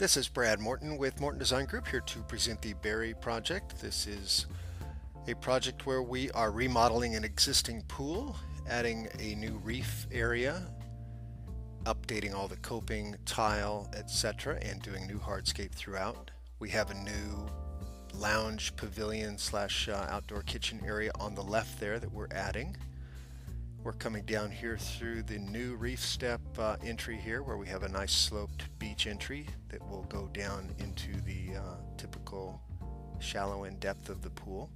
This is Brad Morton with Morton Design Group here to present the Berry project. This is a project where we are remodeling an existing pool, adding a new reef area, updating all the coping, tile, etc., and doing new hardscape throughout. We have a new lounge pavilion slash uh, outdoor kitchen area on the left there that we're adding. We're coming down here through the new reef step uh, entry here where we have a nice sloped beach entry that will go down into the uh, typical shallow end depth of the pool.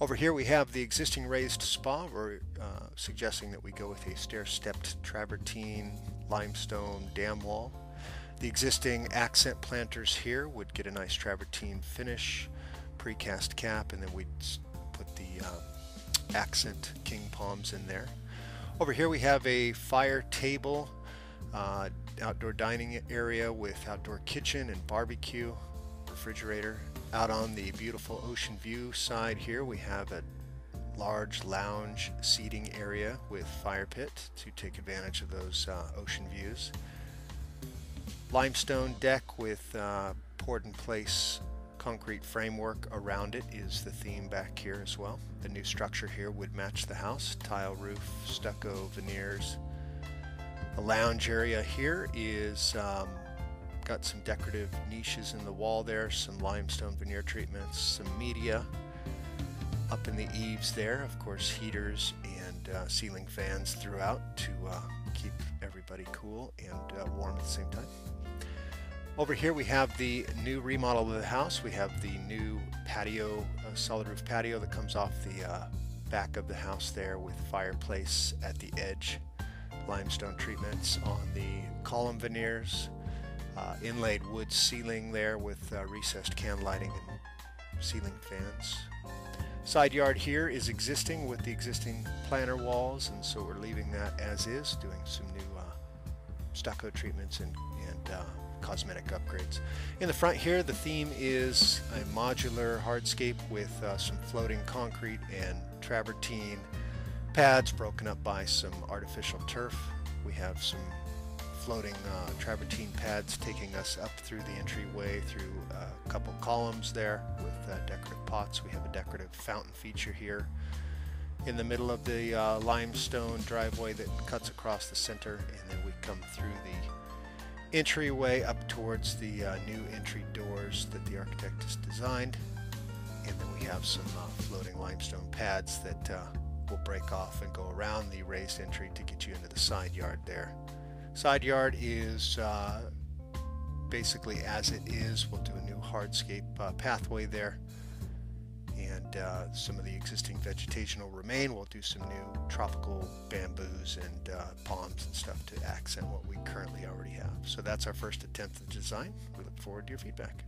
Over here we have the existing raised spa. We're uh, suggesting that we go with a stair-stepped travertine limestone dam wall. The existing accent planters here would get a nice travertine finish, precast cap, and then we'd put the uh, accent king palms in there. Over here we have a fire table, uh, outdoor dining area with outdoor kitchen and barbecue, refrigerator. Out on the beautiful ocean view side here we have a large lounge seating area with fire pit to take advantage of those uh, ocean views. Limestone deck with uh, poured in place concrete framework around it is the theme back here as well. The new structure here would match the house, tile roof, stucco, veneers. The lounge area here is um, got some decorative niches in the wall there, some limestone veneer treatments, some media. Up in the eaves there, of course, heaters and uh, ceiling fans throughout to uh, keep everybody cool and uh, warm at the same time. Over here we have the new remodel of the house. We have the new patio, uh, solid roof patio that comes off the uh, back of the house there with fireplace at the edge, limestone treatments on the column veneers, uh, inlaid wood ceiling there with uh, recessed can lighting and ceiling fans. Side yard here is existing with the existing planter walls and so we're leaving that as is, doing some new uh, stucco treatments and, and uh, cosmetic upgrades. In the front here, the theme is a modular hardscape with uh, some floating concrete and travertine pads broken up by some artificial turf. We have some floating uh, travertine pads taking us up through the entryway through a couple columns there with uh, decorative pots. We have a decorative fountain feature here in the middle of the uh, limestone driveway that cuts across the center and then we come through the entryway up towards the uh, new entry doors that the architect has designed. And then we have some uh, floating limestone pads that uh, will break off and go around the raised entry to get you into the side yard there. Side yard is uh, basically as it is. We'll do a new hardscape uh, pathway there and uh, some of the existing vegetation will remain. We'll do some new tropical bamboos and uh, palms and stuff to accent what we currently already have. So that's our first attempt at design. We look forward to your feedback.